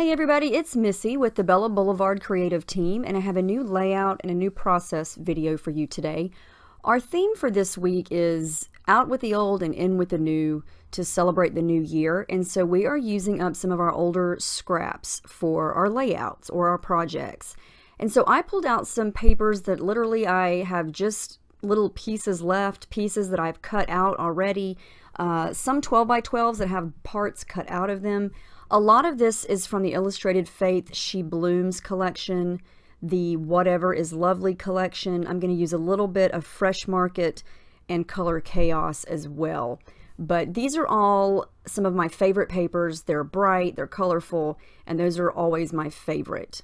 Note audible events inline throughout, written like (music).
Hey everybody, it's Missy with the Bella Boulevard Creative Team, and I have a new layout and a new process video for you today. Our theme for this week is out with the old and in with the new to celebrate the new year, and so we are using up some of our older scraps for our layouts or our projects. And so I pulled out some papers that literally I have just little pieces left, pieces that I've cut out already, uh, some 12 by 12s that have parts cut out of them. A lot of this is from the Illustrated Faith She Blooms collection, the Whatever is Lovely collection. I'm going to use a little bit of Fresh Market and Color Chaos as well. But these are all some of my favorite papers. They're bright, they're colorful, and those are always my favorite.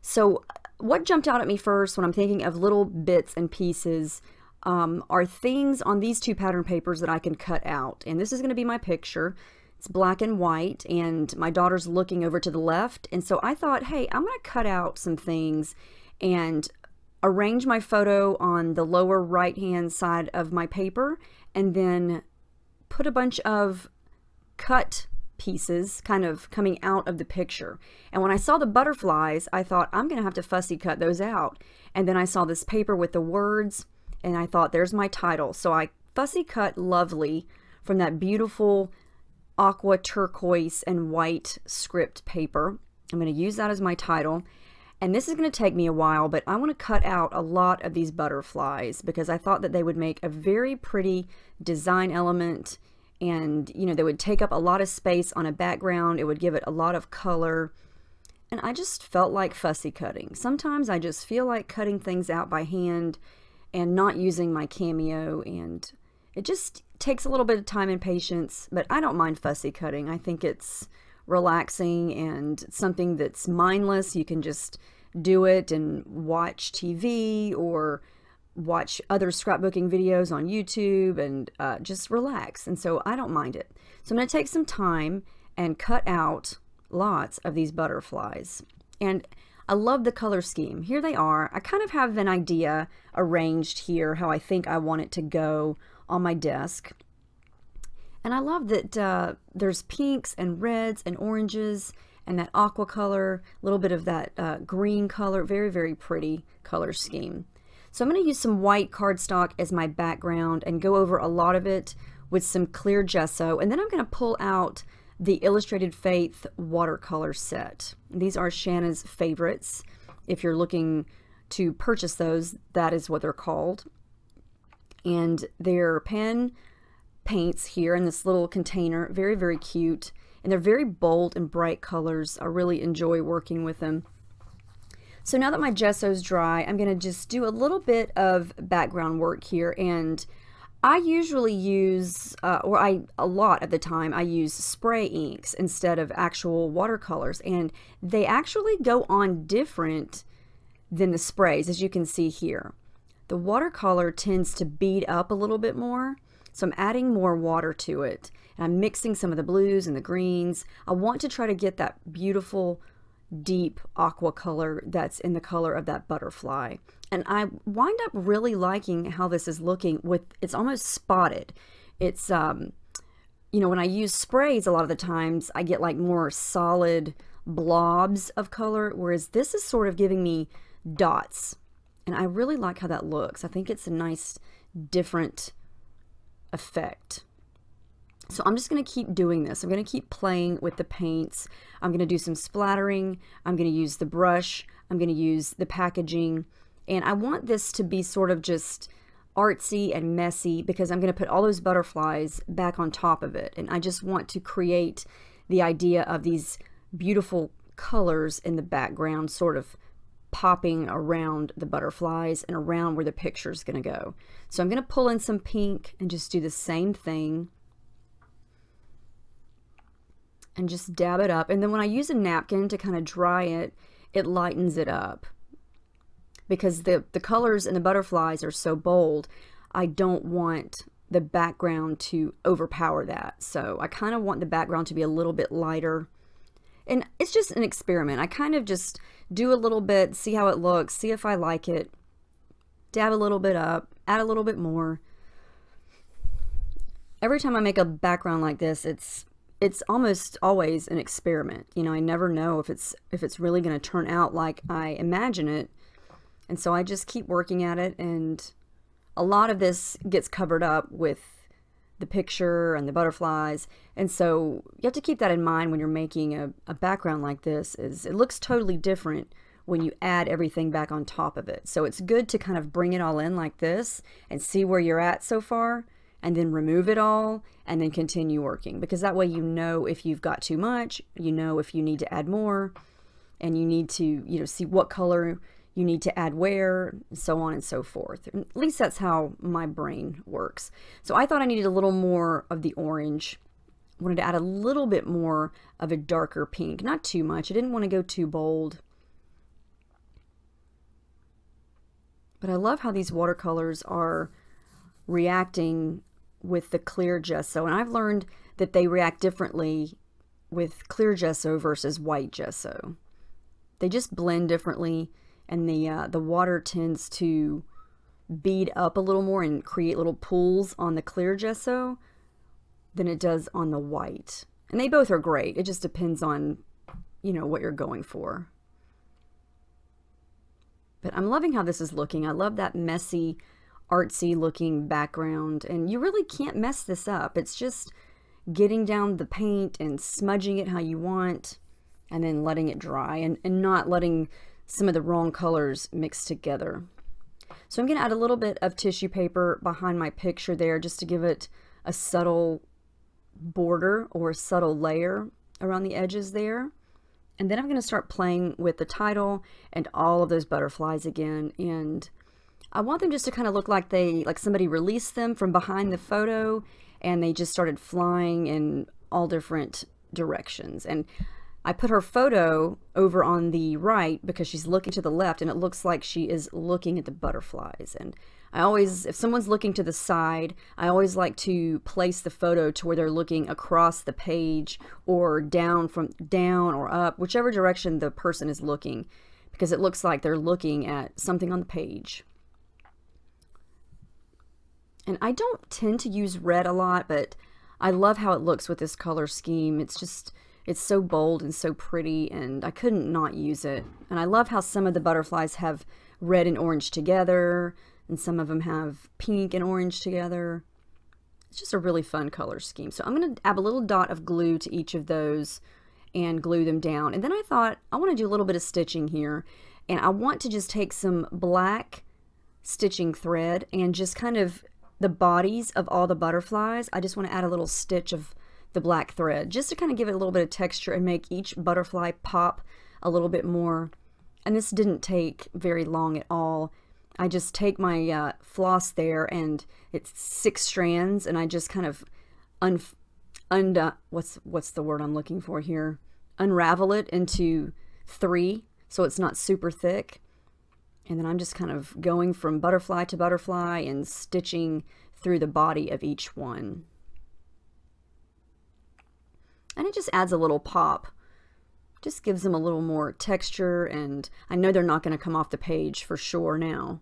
So what jumped out at me first when I'm thinking of little bits and pieces um, are things on these two pattern papers that I can cut out. And this is going to be my picture. It's black and white, and my daughter's looking over to the left. And so I thought, hey, I'm going to cut out some things and arrange my photo on the lower right hand side of my paper and then put a bunch of cut pieces kind of coming out of the picture. And when I saw the butterflies, I thought I'm going to have to fussy cut those out. And then I saw this paper with the words and I thought there's my title. So I fussy cut Lovely from that beautiful aqua turquoise and white script paper. I'm going to use that as my title. And this is going to take me a while, but I want to cut out a lot of these butterflies because I thought that they would make a very pretty design element and, you know, they would take up a lot of space on a background. It would give it a lot of color. And I just felt like fussy cutting. Sometimes I just feel like cutting things out by hand and not using my Cameo and it just takes a little bit of time and patience, but I don't mind fussy cutting. I think it's relaxing and something that's mindless. You can just do it and watch TV or watch other scrapbooking videos on YouTube and uh, just relax. And so I don't mind it. So I'm going to take some time and cut out lots of these butterflies. And I love the color scheme. Here they are. I kind of have an idea arranged here how I think I want it to go on my desk. And I love that uh, there's pinks and reds and oranges and that aqua color, a little bit of that uh, green color, very, very pretty color scheme. So I'm going to use some white cardstock as my background and go over a lot of it with some clear gesso. And then I'm going to pull out the Illustrated Faith watercolor set. These are Shanna's favorites. If you're looking to purchase those, that is what they're called and they're pen paints here in this little container. Very, very cute. And they're very bold and bright colors. I really enjoy working with them. So now that my gesso's dry, I'm going to just do a little bit of background work here. And I usually use, uh, or I, a lot of the time, I use spray inks instead of actual watercolors. And they actually go on different than the sprays, as you can see here. The watercolor tends to bead up a little bit more, so I'm adding more water to it. And I'm mixing some of the blues and the greens. I want to try to get that beautiful deep aqua color that's in the color of that butterfly. And I wind up really liking how this is looking with, it's almost spotted. It's, um, you know, when I use sprays a lot of the times, I get like more solid blobs of color, whereas this is sort of giving me dots and I really like how that looks. I think it's a nice, different effect. So I'm just going to keep doing this. I'm going to keep playing with the paints. I'm going to do some splattering. I'm going to use the brush. I'm going to use the packaging. And I want this to be sort of just artsy and messy because I'm going to put all those butterflies back on top of it. And I just want to create the idea of these beautiful colors in the background sort of popping around the butterflies and around where the picture is going to go. So I'm going to pull in some pink and just do the same thing and just dab it up. And then when I use a napkin to kind of dry it, it lightens it up. Because the, the colors in the butterflies are so bold, I don't want the background to overpower that. So I kind of want the background to be a little bit lighter. And it's just an experiment. I kind of just do a little bit, see how it looks, see if I like it, dab a little bit up, add a little bit more. Every time I make a background like this, it's it's almost always an experiment. You know, I never know if it's if it's really going to turn out like I imagine it. And so I just keep working at it and a lot of this gets covered up with the picture and the butterflies. And so you have to keep that in mind when you're making a, a background like this is it looks totally different when you add everything back on top of it. So it's good to kind of bring it all in like this and see where you're at so far and then remove it all and then continue working because that way you know if you've got too much, you know if you need to add more and you need to, you know, see what color you need to add where, so on and so forth. at least that's how my brain works. So I thought I needed a little more of the orange. wanted to add a little bit more of a darker pink, not too much. I didn't want to go too bold. But I love how these watercolors are reacting with the clear gesso. And I've learned that they react differently with clear gesso versus white gesso. They just blend differently and the uh, the water tends to bead up a little more and create little pools on the clear gesso than it does on the white. And they both are great. It just depends on, you know, what you're going for. But I'm loving how this is looking. I love that messy, artsy looking background. And you really can't mess this up. It's just getting down the paint and smudging it how you want and then letting it dry and, and not letting some of the wrong colors mix together. So I'm going to add a little bit of tissue paper behind my picture there just to give it a subtle border or a subtle layer around the edges there. And then I'm going to start playing with the title and all of those butterflies again. And I want them just to kind of look like they, like somebody released them from behind the photo and they just started flying in all different directions. And I put her photo over on the right because she's looking to the left and it looks like she is looking at the butterflies. And I always, if someone's looking to the side, I always like to place the photo to where they're looking across the page or down from down or up, whichever direction the person is looking, because it looks like they're looking at something on the page. And I don't tend to use red a lot, but I love how it looks with this color scheme. It's just, it's so bold and so pretty, and I couldn't not use it. And I love how some of the butterflies have red and orange together, and some of them have pink and orange together. It's just a really fun color scheme. So I'm going to add a little dot of glue to each of those and glue them down. And then I thought I want to do a little bit of stitching here. And I want to just take some black stitching thread and just kind of the bodies of all the butterflies. I just want to add a little stitch of the black thread just to kind of give it a little bit of texture and make each butterfly pop a little bit more. And this didn't take very long at all. I just take my uh, floss there and it's six strands and I just kind of un, un what's what's the word I'm looking for here unravel it into three so it's not super thick and then I'm just kind of going from butterfly to butterfly and stitching through the body of each one and it just adds a little pop. Just gives them a little more texture and I know they're not going to come off the page for sure now.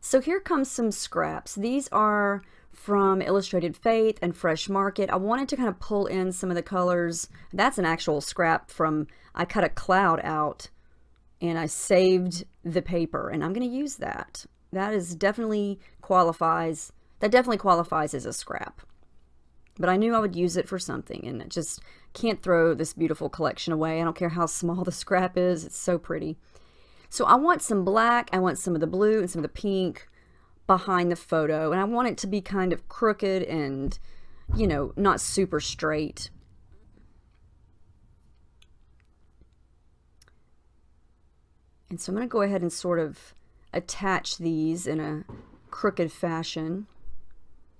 So here comes some scraps. These are from Illustrated Faith and Fresh Market. I wanted to kind of pull in some of the colors. That's an actual scrap from, I cut a cloud out and I saved the paper and I'm going to use that. That is definitely qualifies that definitely qualifies as a scrap. But I knew I would use it for something, and I just can't throw this beautiful collection away. I don't care how small the scrap is, it's so pretty. So I want some black, I want some of the blue and some of the pink behind the photo, and I want it to be kind of crooked and, you know, not super straight. And so I'm going to go ahead and sort of attach these in a crooked fashion.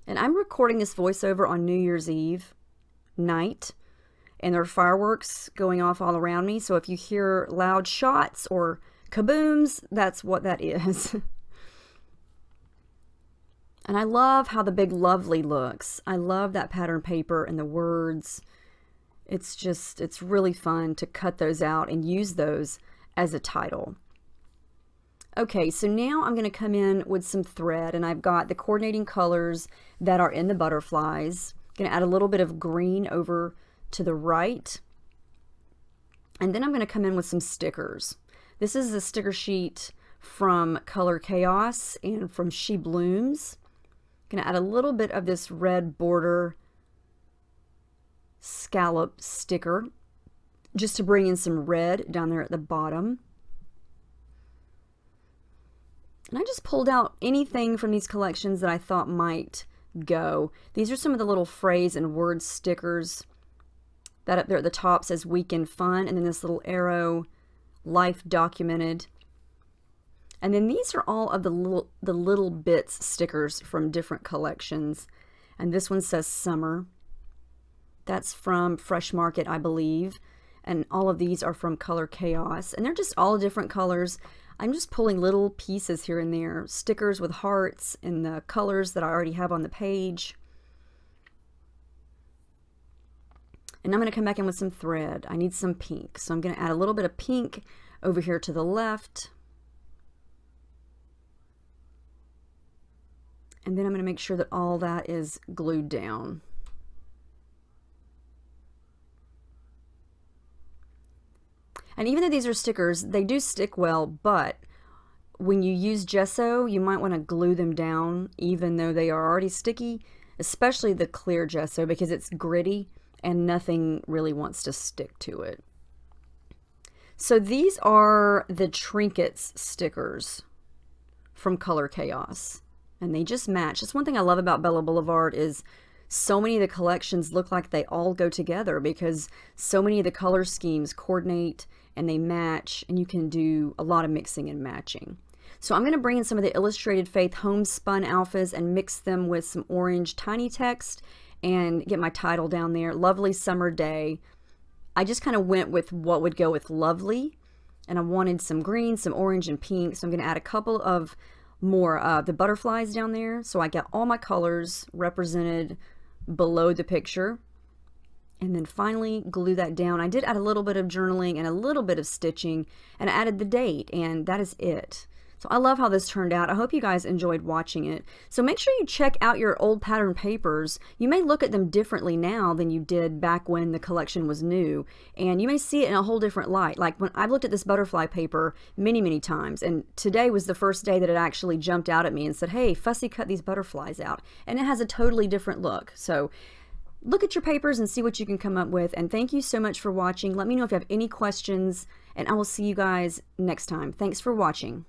And I'm recording this voiceover on New Year's Eve night, and there are fireworks going off all around me. So if you hear loud shots or kabooms, that's what that is. (laughs) and I love how the big lovely looks. I love that pattern paper and the words. It's just, it's really fun to cut those out and use those as a title. Okay, so now I'm going to come in with some thread and I've got the coordinating colors that are in the butterflies. I'm going to add a little bit of green over to the right. And then I'm going to come in with some stickers. This is a sticker sheet from Color Chaos and from She Blooms. Going to add a little bit of this red border scallop sticker just to bring in some red down there at the bottom. And I just pulled out anything from these collections that I thought might go. These are some of the little phrase and word stickers. That up there at the top says Weekend Fun, and then this little arrow, Life Documented. And then these are all of the little, the little bits stickers from different collections. And this one says Summer. That's from Fresh Market, I believe. And all of these are from Color Chaos. And they're just all different colors. I'm just pulling little pieces here and there, stickers with hearts and the colors that I already have on the page. And I'm going to come back in with some thread. I need some pink. So I'm going to add a little bit of pink over here to the left. And then I'm going to make sure that all that is glued down. And even though these are stickers, they do stick well, but when you use gesso, you might want to glue them down even though they are already sticky, especially the clear gesso because it's gritty and nothing really wants to stick to it. So these are the trinkets stickers from Color Chaos and they just match. That's one thing I love about Bella Boulevard is so many of the collections look like they all go together because so many of the color schemes coordinate and they match and you can do a lot of mixing and matching. So I'm going to bring in some of the Illustrated Faith homespun alphas and mix them with some orange tiny text and get my title down there, Lovely Summer Day. I just kind of went with what would go with lovely and I wanted some green, some orange and pink. So I'm going to add a couple of more uh, the butterflies down there. So I get all my colors represented below the picture and then finally glue that down. I did add a little bit of journaling and a little bit of stitching and I added the date and that is it. So I love how this turned out. I hope you guys enjoyed watching it. So make sure you check out your old pattern papers. You may look at them differently now than you did back when the collection was new. And you may see it in a whole different light. Like when I've looked at this butterfly paper many, many times. And today was the first day that it actually jumped out at me and said, hey, Fussy cut these butterflies out. And it has a totally different look. So look at your papers and see what you can come up with. And thank you so much for watching. Let me know if you have any questions, and I will see you guys next time. Thanks for watching.